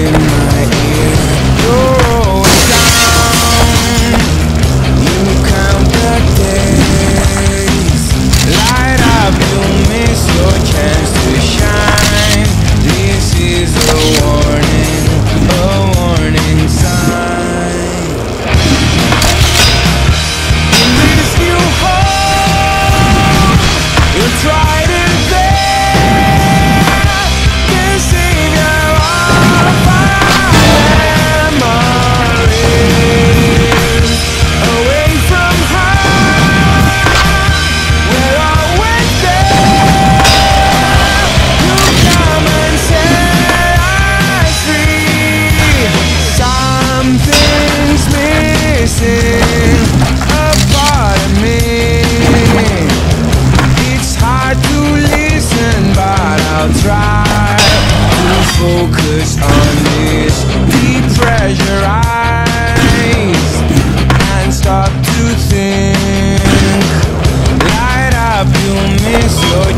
in my ear. focus on this. Depressurize And stop to think. Light up, you miss your